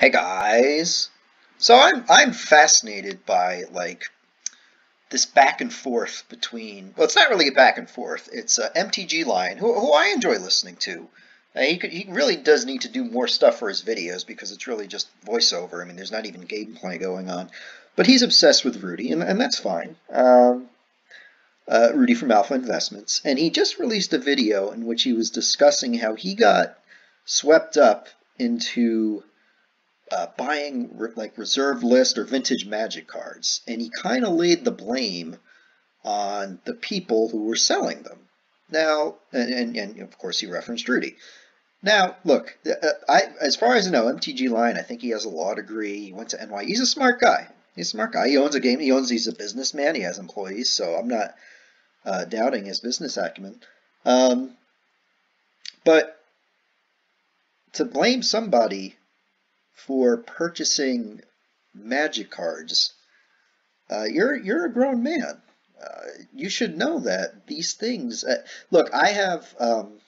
Hey guys. So I'm I'm fascinated by like this back and forth between well it's not really a back and forth. It's uh, MTG Lion who, who I enjoy listening to. Uh, he could, he really does need to do more stuff for his videos because it's really just voiceover. I mean there's not even gameplay going on. But he's obsessed with Rudy and, and that's fine. Um, uh, Rudy from Alpha Investments and he just released a video in which he was discussing how he got swept up into uh, buying re- like reserve list or vintage magic cards, and he kind of laid the blame on the people who were selling them. Now, and, and, and of course he referenced Rudy. Now, look, uh, uh, I as far as I know, MTG Lion, I think he has a law degree. He went to NY. He's a smart guy. He's a smart guy. He owns a game. He owns. He's a businessman. He has employees. So I'm not uh, doubting his business acumen. Um, but to blame somebody for purchasing magic cards, uh, you're you're a grown man. Uh, you should know that these things. Uh, look, I have, um,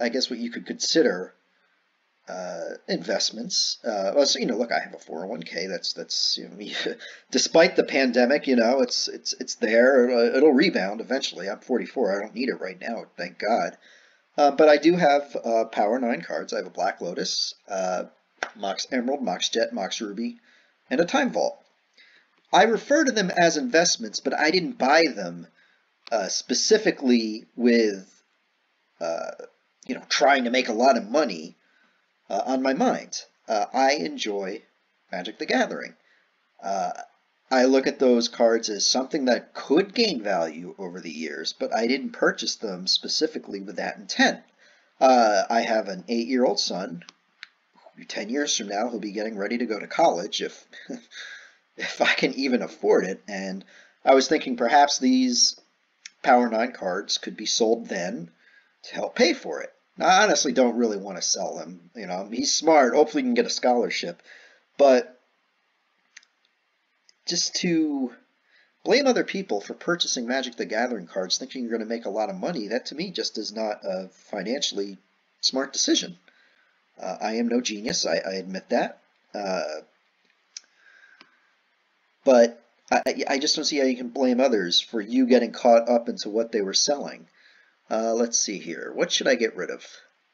I guess, what you could consider uh, investments. Uh, well, so, you know, look, I have a 401k. That's that's you know, despite the pandemic, you know, it's it's it's there. It'll, rebound eventually. I'm 44. I don't need it right now, thank God. Uh, but I do have Power 9 cards. I have a Black Lotus, Mox Emerald, Mox Jet, Mox Ruby, and a Time Vault. I refer to them as investments, but I didn't buy them uh, specifically with, uh, you know, trying to make a lot of money uh, on my mind. Uh, I enjoy Magic the Gathering. Uh, I look at those cards as something that could gain value over the years, but I didn't purchase them specifically with that intent. Uh, I have an eight-year-old son 10 years from now, he'll be getting ready to go to college if, if I can even afford it. And I was thinking perhaps these Power 9 cards could be sold then to help pay for it. Now, I honestly don't really want to sell them. You know, he's smart. Hopefully, he can get a scholarship. But just to blame other people for purchasing Magic the Gathering cards thinking you're going to make a lot of money, that to me just is not a financially smart decision. Uh, I am no genius, I, I admit that. Uh, but I, I, just don't see how you can blame others for you getting caught up into what they were selling. Uh, let's see here. What should I get rid of?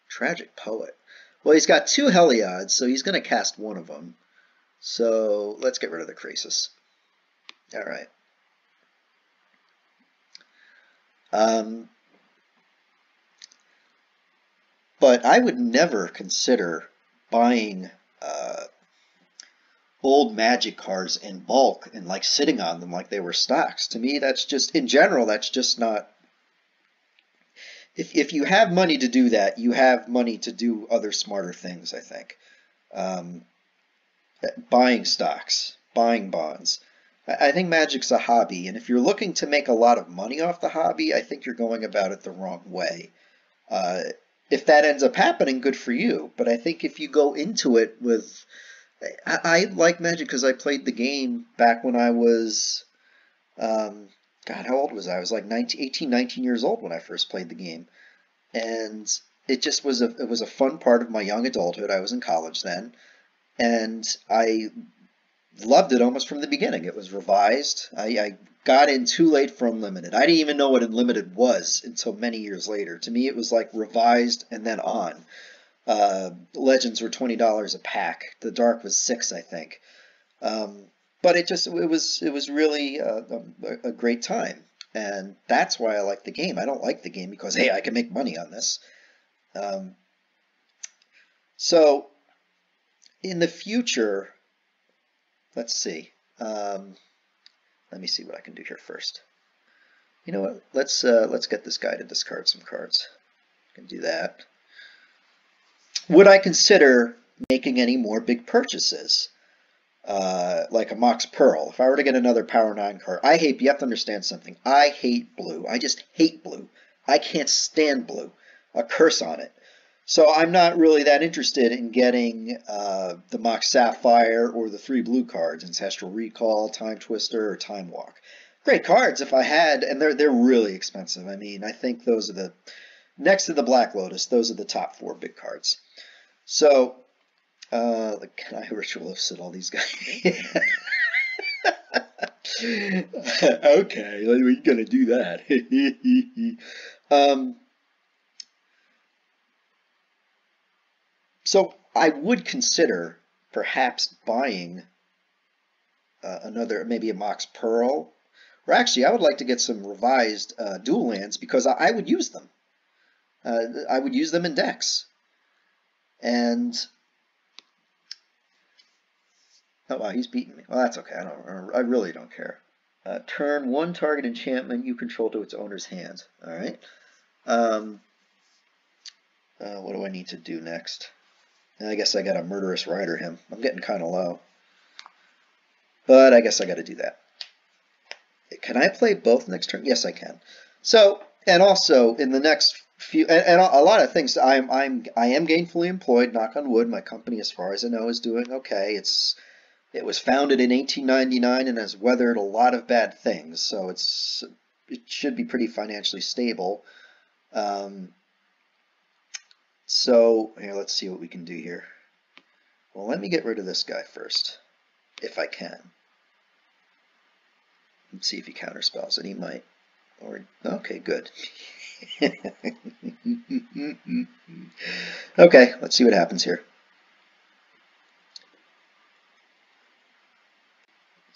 Tragic Poet. Well, he's got two Heliod's, so he's going to cast one of them. So let's get rid of the Krasis. All right. Um, But I would never consider buying uh, old magic cards in bulk and like sitting on them like they were stocks. To me, that's just, in general, that's just not. If, if you have money to do that, you have money to do other smarter things, I think. Um, buying stocks, buying bonds. I think magic's a hobby, and if you're looking to make a lot of money off the hobby, I think you're going about it the wrong way. Uh, if that ends up happening, good for you. But I think if you go into it with, I, I like Magic because I played the game back when I was, um, God, how old was I? I was like 19, 18, 19 years old when I first played the game, and it just was a it was a fun part of my young adulthood. I was in college then, and I loved it almost from the beginning. It was revised. I, I got in too late for Unlimited. I didn't even know what Unlimited was until many years later. To me, it was like revised and then on. Uh, Legends were twenty dollars a pack. The Dark was six, I think. Um, but it just it was it was really uh, a, a, great time, and that's why I like the game. I don't like the game because hey, I can make money on this. Um, so in the future, let's see. Um, let me see what I can do here first. You know what? Let's uh, let's get this guy to discard some cards. I can do that. Would I consider making any more big purchases? Uh, like a Mox Pearl. If I were to get another Power 9 card, I hate, you have to understand something. I hate blue. I just hate blue. I can't stand blue. A curse on it. So I'm not really that interested in getting uh, the Mox Sapphire or the three blue cards, Ancestral Recall, Timetwister, or Time Walk. Great cards if I had, and they're they're really expensive. I mean, I think those are the next to the Black Lotus, those are the top four big cards. So Uh, the Kenai ritualists and all these guys. okay, we're gonna do that. um, so I would consider perhaps buying uh, another, maybe a Mox Pearl. Or actually, I would like to get some revised uh, dual lands because I, I would use them. Uh, I would use them in decks. And oh wow, he's beating me. Well, that's okay. I don't. I really don't care. Uh, turn one target enchantment you control to its owner's hand. All right. Um, uh, what do I need to do next? I guess I got a murderous rider him. I'm getting kind of low. But I guess I got to do that. Can I play both next turn? Yes, I can. So, and also in the next few, and, and a lot of things. I'm, I'm, I am gainfully employed. Knock on wood. My company, as far as I know, is doing okay. It's, it was founded in 1899 and has weathered a lot of bad things. So it's, it should be pretty financially stable. Um, so here, let's see what we can do here. Well, let me get rid of this guy first, if I can. Let's see if he counterspells it. He might. Or okay, good. okay, let's see what happens here.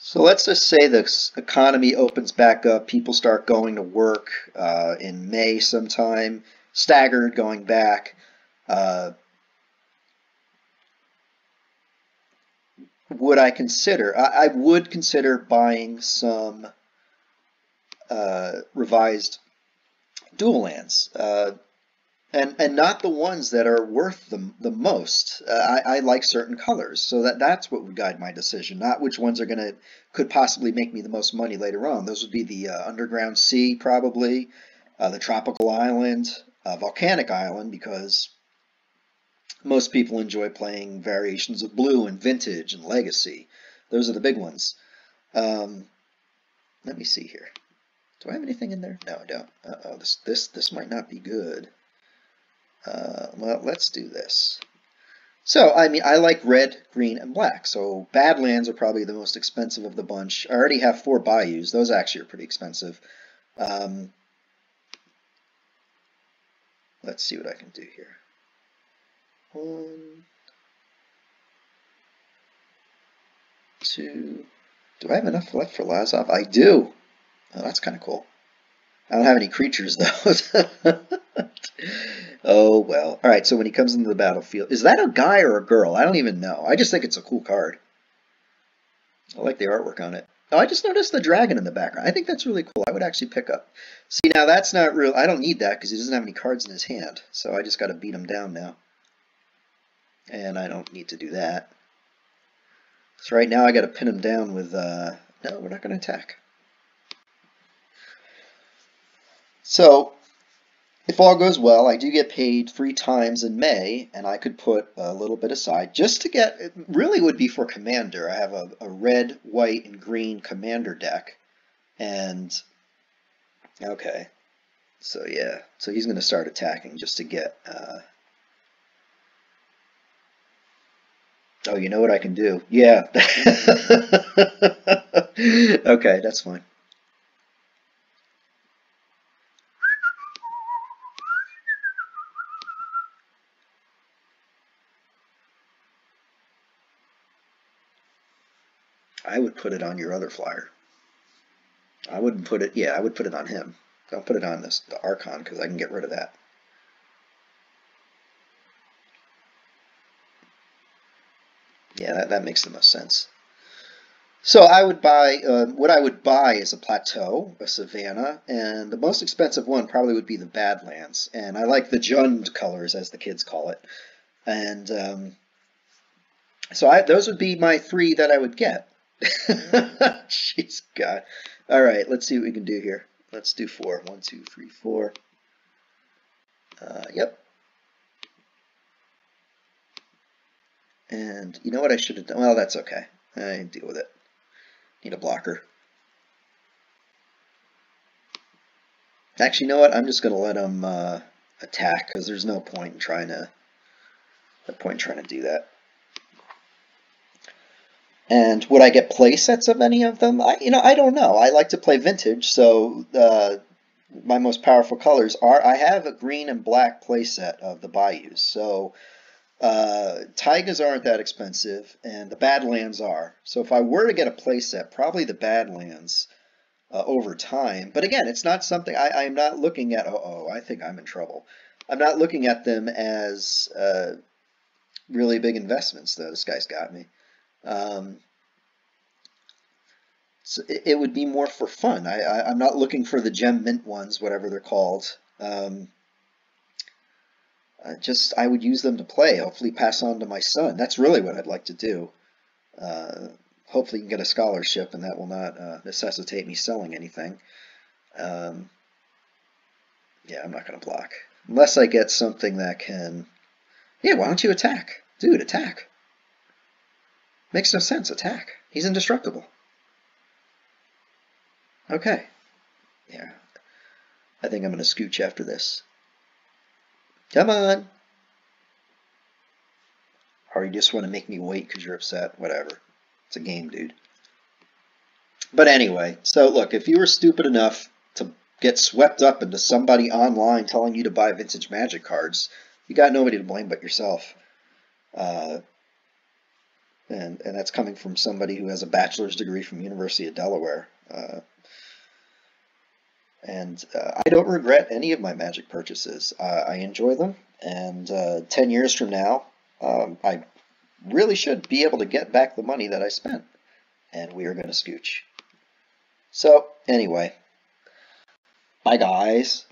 So let's just say the economy opens back up, people start going to work uh, in May sometime, staggered going back. Uh, would I consider? I, I, would consider buying some uh, revised dual lands, uh, and and not the ones that are worth the the most. Uh, I, I like certain colors, so that that's what would guide my decision, not which ones are gonna could possibly make me the most money later on. Those would be the uh, underground sea, probably, uh, the tropical island, volcanic island, because most people enjoy playing variations of blue and vintage and legacy. Those are the big ones. Um, let me see here. Do I have anything in there? No, I don't. Uh oh this, this, this might not be good. Uh, well, let's do this. So, I mean, I like red, green, and black. So Badlands are probably the most expensive of the bunch. I already have four Bayous. Those actually are pretty expensive. Um, let's see what I can do here. One, two. Do I have enough left for Lazav? I do. Oh, that's kind of cool. I don't have any creatures though. oh well. All right. So when he comes into the battlefield, is that a guy or a girl? I don't even know. I just think it's a cool card. I like the artwork on it. Oh, I just noticed the dragon in the background. I think that's really cool. I would actually pick up. See, now that's not real. I don't need that because he doesn't have any cards in his hand. So I just got to beat him down now and I don't need to do that. So right now I got to pin him down with, uh, no, we're not going to attack. So if all goes well, I do get paid three times in May, and I could put a little bit aside just to get, it really would be for Commander. I have a, a red, white, and green Commander deck, and, okay, so yeah, so he's going to start attacking just to get, uh, Oh, you know what I can do? Yeah. okay, that's fine. I would put it on your other flyer. I wouldn't put it, yeah, I would put it on him. Don't put it on this, the Archon, because I can get rid of that. Yeah, that, that makes the most sense. So I would buy, uh, what I would buy is a plateau, a savanna, and the most expensive one probably would be the Badlands. And I like the Jund colors, as the kids call it. And um, so I, those would be my three that I would get. Jeez, God. All right, let's see what we can do here. Let's do four. One, two, three, four. Uh, yep, And you know what I should have done? Well, that's okay. I deal with it. Need a blocker. Actually, you know what? I'm just going to let him uh, attack because there's no point in trying to no point in trying to do that. And would I get play sets of any of them? I, you know, I don't know. I like to play vintage, so uh, my most powerful colors are. I have a green and black play set of the Bayous, so uh, Taigas aren't that expensive, and the Badlands are. So if I were to get a play set, probably the Badlands uh, over time. But again, it's not something I, am not looking at. Oh, oh, I think I'm in trouble. I'm not looking at them as uh, really big investments, though. This guy's got me. Um, so it, it, would be more for fun. I, am not looking for the gem mint ones, whatever they're called. Um, just I would use them to play. Hopefully, pass on to my son. That's really what I'd like to do. Uh, hopefully, you can get a scholarship, and that will not uh, necessitate me selling anything. Um, yeah, I'm not going to block unless I get something that can. Yeah, why don't you attack, dude? Attack. Makes no sense. Attack. He's indestructible. Okay. Yeah. I think I'm going to scooch after this. Come on. Or you just want to make me wait because you're upset. Whatever. It's a game, dude. But anyway, so look, if you were stupid enough to get swept up into somebody online telling you to buy vintage magic cards, you got nobody to blame but yourself. Uh, and and that's coming from somebody who has a bachelor's degree from University of Delaware. Uh, and uh, I don't regret any of my Magic purchases. Uh, I enjoy them, and uh, 10 years from now, um, I really should be able to get back the money that I spent, and we are going to scooch. So, anyway, bye guys.